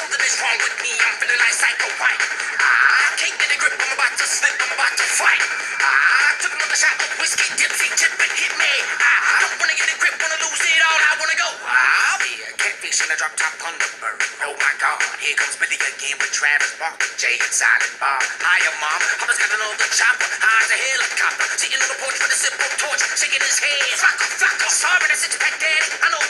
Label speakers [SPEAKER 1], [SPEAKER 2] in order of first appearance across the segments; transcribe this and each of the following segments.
[SPEAKER 1] is wrong with me? I'm feeling like Psycho White. I can't get a grip. I'm about to slip. I'm about to fight. I took another shot of whiskey. Dipsy chip and hit me. I don't wanna get a grip. Wanna lose it all. I wanna go. I'll be a catfish in a drop top Thunderbird. Oh my God, here comes Billy again with Travis Barker, Jay and Silent Bob. Hiya, mom. Papa's got another chopper. Eyes a helicopter. Sitting on the porch with a simple torch, shaking his head. Flocka, flocka. Sorry, that's six pack daddy. I know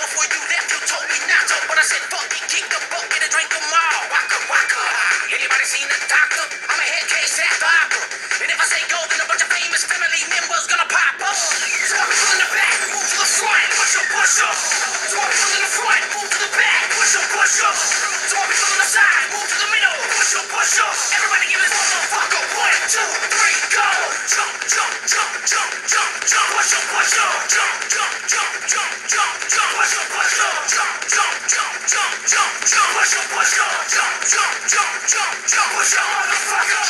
[SPEAKER 1] Anybody seen the doctor? I'm a head case after opera. And if I say go, then a bunch of famous family members gonna pop up. So I pull in the back, move to the front, push up, push up. So I pull in the front, move to the back, push up, push up. So I pull on the side, move to the middle, push up, push up. Everybody give this motherfucker one, two, three, go. Jump, jump, jump, jump, jump, jump, push up, push up. Jump, jump, jump, jump, jump, jump, push up, push up. Jump, jump, jump, jump, jump, jump, push up, push up. Jump,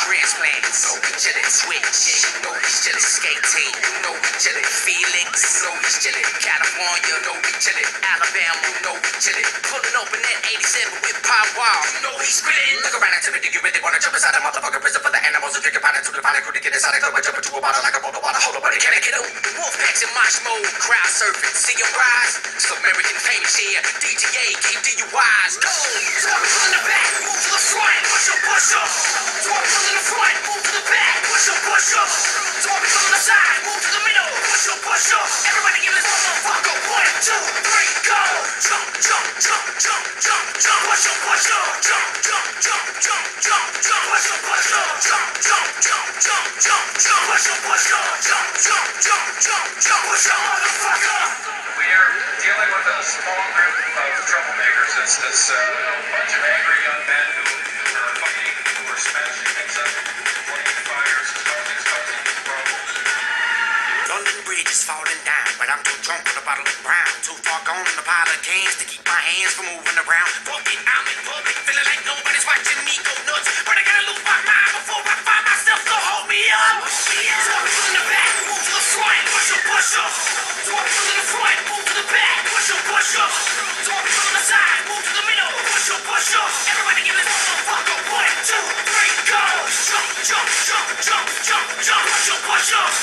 [SPEAKER 1] Transplants, we chillin', switch, we chillin'. Know we chillin'. Felix, we chillin'. California, we chillin'. Alabama, we chillin'. Pulling up in that 87 with Pop you know he's spillin'. Look around activity, you really wanna jump inside a motherfucking prison for the animals and drink a pint into the pot and get inside the club and jump into a bottle like a bottle water. Hold up, buddy, can I get up? Wolfpacks in mosh mode, crowd surfing, see 'em rise. Some American famous share, DGA, keep DUIs. Go! So I pull in the back, push up, push up. So I in the front, move to the back, push up, push up. So I on the side, move to the middle, push up, push up. Everybody give this motherfucker one, two, three, go! Jump, jump, jump, jump, jump, jump, push up, push up. Jump, jump, jump, jump, jump, jump, push up, push up. Jump, jump, jump, jump, jump, jump, push up, push up. Jump, jump, jump, jump, jump, push up, motherfucker.
[SPEAKER 2] We are dealing with a small group of troublemakers. It's this uh, bunch of angry young men who,
[SPEAKER 1] London Bridge is falling down, but I'm too drunk for the bottle of brown. Too far gone in the pile of cans to keep my hands from moving around. Fuck it, I'm in public, feeling like nobody's watching me go nuts. But I gotta lose my mind before I find myself to hold me up. So pull in the back, move to the front, push up, push up. So pull in the front, move to the back, push up, push up. So pull on the side, move to the middle, push up, push up.